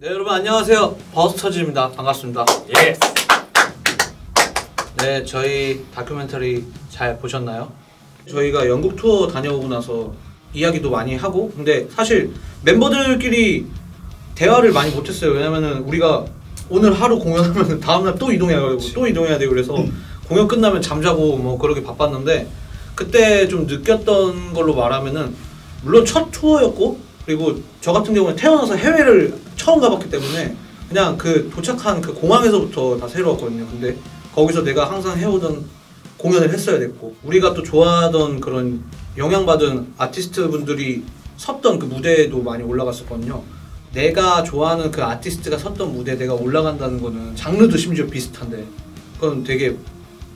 네 여러분 안녕하세요. 버스터즈입니다. 반갑습니다. 예. 네 저희 다큐멘터리 잘 보셨나요? 저희가 영국 투어 다녀오고 나서 이야기도 많이 하고 근데 사실 멤버들끼리 대화를 많이 못했어요. 왜냐면은 우리가 오늘 하루 공연하면 다음날 또 이동해야 되고 또 이동해야 되고 그래서 공연 끝나면 잠자고 뭐 그러게 바빴는데 그때 좀 느꼈던 걸로 말하면은 물론 첫 투어였고 그리고 저 같은 경우는 태어나서 해외를 처음 가봤기 때문에 그냥 그 도착한 그 공항에서부터 다 새로웠거든요. 근데 거기서 내가 항상 해오던 공연을 했어야 됐고 우리가 또 좋아하던 그런 영향받은 아티스트 분들이 섰던 그 무대에도 많이 올라갔었거든요. 내가 좋아하는 그 아티스트가 섰던 무대에 내가 올라간다는 거는 장르도 심지어 비슷한데 그건 되게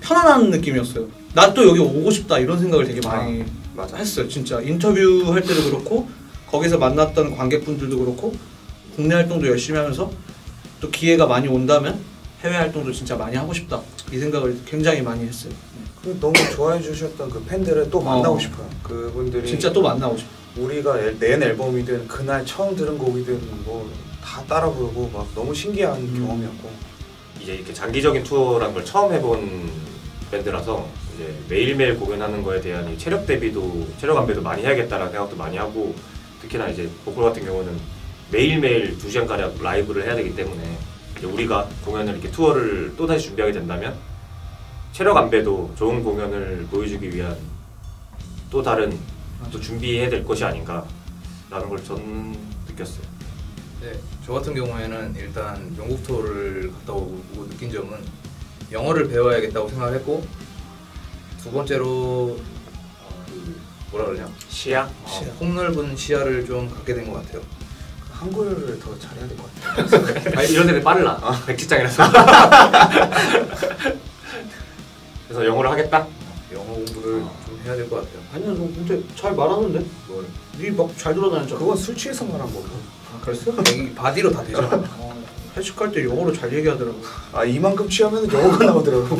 편안한 느낌이었어요. 나 또 여기 오고 싶다 이런 생각을 되게 많이 맞아. 했어요. 진짜 인터뷰 할 때도 그렇고 거기서 만났던 관객분들도 그렇고 국내 활동도 열심히 하면서 또 기회가 많이 온다면 해외 활동도 진짜 많이 하고 싶다 이 생각을 굉장히 많이 했어요. 그 너무 좋아해 주셨던 그 팬들을 또 만나고 어. 싶어요. 그분들이 진짜 또 만나고 싶어. 우리가 앨- 낸 앨범이든 그날 처음 들은 곡이든 뭐 다 따라 부르고 막 너무 신기한 음. 경험이었고 이제 이렇게 장기적인 투어란 걸 처음 해본 밴드라서 이제 매일매일 공연하는 거에 대한 이 체력 대비도 체력 안배도 많이 해야겠다라는 생각도 많이 하고 특히나 이제 보컬 같은 경우는 매일매일 두 시간 가량 라이브를 해야 되기 때문에 우리가 공연을 이렇게 투어를 또 다시 준비하게 된다면 체력 안배도 좋은 공연을 보여주기 위한 또 다른 또 준비해야 될 것이 아닌가라는 걸 전 느꼈어요. 네, 저 같은 경우에는 일단 영국 투어를 갔다 오고 느낀 점은 영어를 배워야겠다고 생각을 했고 두 번째로 어, 그 뭐라 그러냐 시야? 어, 시야. 폭넓은 시야를 좀 갖게 된 것 같아요. 한글을 더 잘해야 될 것 같아요. 아니, 이런 데는 빨라. 백지장이라서. 그래서 영어를 하겠다? 영어 공부를 어. 좀 해야 될 것 같아요. 아니야 너 근데 잘 말하는데? 뭘? 니막잘 돌아다녔잖아. 그건 술 취해서 말한 거고. 아, 그랬어? 이 바디로 다 되죠. 어, 회식할 때 영어로 잘 얘기하더라고. 아 이만큼 취하면 영어가 나오더라고.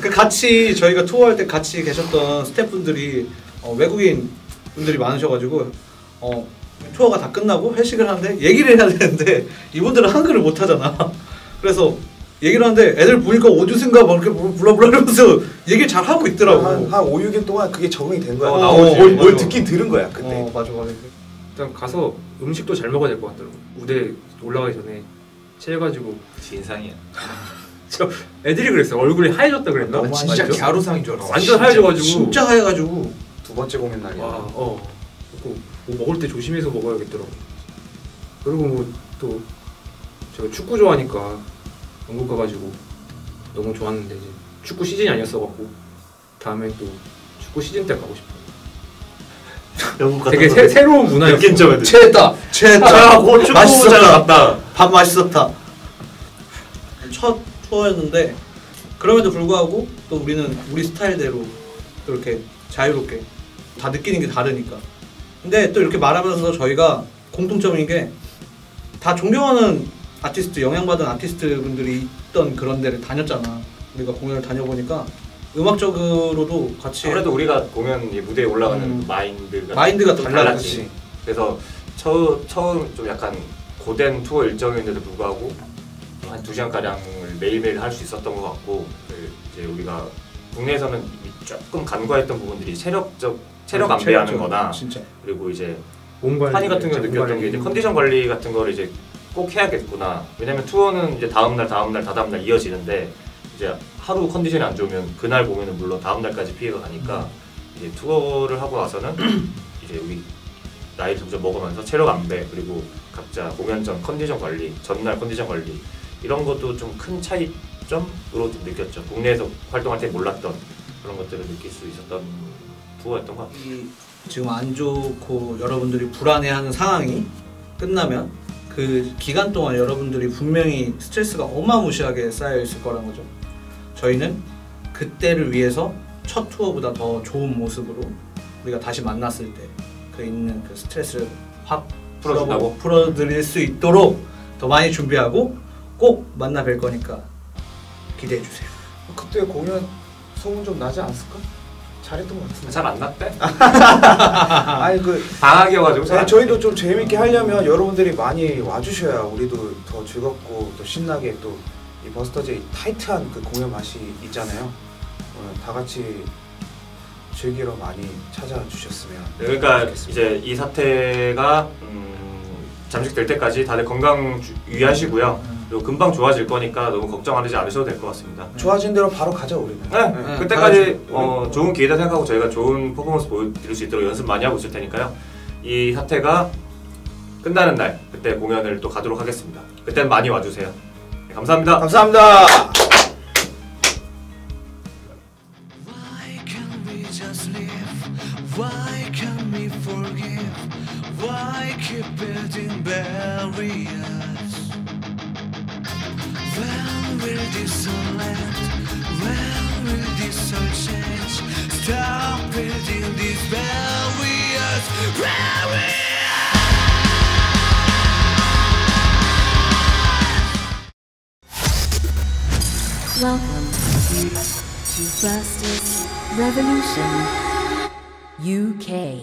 그 같이 저희가 투어할 때 같이 계셨던 스태프분들이 어, 외국인 분들이 많으셔가지고 어, 투어가 다 끝나고 회식을 하는데 얘기를 해야 되는데 이분들은 한글을 못 하잖아. 그래서 얘기를 하는데 애들 보니까 어디선가 막 이렇게 불러불러 이러면서 얘기를 잘 하고 있더라고. 한, 한 5, 6일 동안 그게 적응이 된 거야. 어, 나오지. 뭘, 뭘. 듣긴 들은 거야 그때. 어 맞아 맞아. 일단 가서 음식도 잘 먹어야 될 것 같더라고. 무대 올라가기 전에 체해가지고 진상이야. 저 애들이 그랬어. 얼굴이 하얘졌다 그랬나? 나 진짜 완전? 갸루상인 줄 알았어. 완전 하얘져가지고. 진짜 하얘가지고 두 번째 공연 날이야. 와, 어. 그리고 뭐 먹을 때 조심해서 먹어야겠더라고. 그리고 뭐 또 제가 축구 좋아하니까 영국 가가지고 너무 좋았는데 이제 축구 시즌이 아니었어갖고 다음에 또 축구 시즌 때 가고 싶어. 영국 되게 새, 새로운 문화였어. 느낀 점에. 아, 고추 맛있었다. 잘 나왔다. 밥 맛있었다. 첫 투어였는데 그럼에도 불구하고 또 우리는 우리 스타일대로 또 이렇게 자유롭게 다 느끼는 게 다르니까. 근데 또 이렇게 말하면서 저희가 공통점인 게 다 존경하는 아티스트, 영향받은 아티스트 분들이 있던 그런 데를 다녔잖아. 우리가 공연을 다녀보니까 음악적으로도 같이 아무래도 우리가 공연 이 무대에 올라가는 음. 마인드가 마인드가 좀 달라, 달랐지. 그치. 그래서 처, 처음 좀 약간 고된 투어 일정인데도 불구하고 한 두 시간 가량을 매일매일 할 수 있었던 것 같고 그 이제 우리가 국내에서는 이 조금 간과했던 부분들이 체력적 체력 안배하는 거나 진짜. 그리고 이제 환희 같은 경우 몸 느꼈던. 게 이제 컨디션 관리 같은 거를 이제 꼭 해야겠구나. 왜냐면 투어는 이제 다음 날 다음 날 다다음 날 이어지는데 이제 하루 컨디션이 안 좋으면 그날 보면은 물론 다음 날까지 피해가 가니까 이제 투어를 하고 나서는 이제 우리 나이 점점 먹으면서 체력 안배 그리고 각자 공연 전 컨디션 관리, 전날 컨디션 관리 이런 것도 좀 큰 차이점으로 좀 느꼈죠. 국내에서 활동할 때 몰랐던 그런 것들을 느낄 수 있었던 투어였던 것 같아요. 이 지금 안 좋고 여러분들이 불안해하는 상황이 끝나면 그 기간 동안 여러분들이 분명히 스트레스가 어마무시하게 쌓여 있을 거란 거죠. 저희는 그때를 위해서 첫 투어보다 더 좋은 모습으로 우리가 다시 만났을 때 그 있는 그 스트레스를 확 풀어준다고? 풀어- 풀어드릴 수 있도록 더 많이 준비하고 꼭 만나 뵐 거니까 기대해 주세요. 그때 공연 소문 좀 나지 않았을까? 잘했던 것 같은데. 잘 안 났대? 아니 그 방학이어가지고 잘 네, 안 저희도 좀 재밌게 하려면 여러분들이 많이 와주셔야 우리도 더 즐겁고 또 신나게 또 이 버스터즈의 타이트한 그 공연 맛이 있잖아요. 어, 다 같이 즐기러 많이 찾아주셨으면. 그러니까 좋겠습니다. 이제 이 사태가 음, 잠식될 때까지 다들 건강 주- 유의하시고요. 그리고 금방 좋아질 거니까 너무 걱정하지 않으셔도 될 것 같습니다. 좋아진 대로 바로 가자 우리는. 네, 네, 그때까지. 어, 좋은 기회다 생각하고 저희가 좋은 퍼포먼스 보여드릴 수 있도록 연습 많이 하고 있을 테니까요. 이 사태가 끝나는 날 그때 공연을 또 가도록 하겠습니다. 그때는 많이 와주세요. 네, 감사합니다. 감사합니다. Will this all end? When will this all change? Stop building these barriers. Barriers! Welcome to Busters Revolution UK.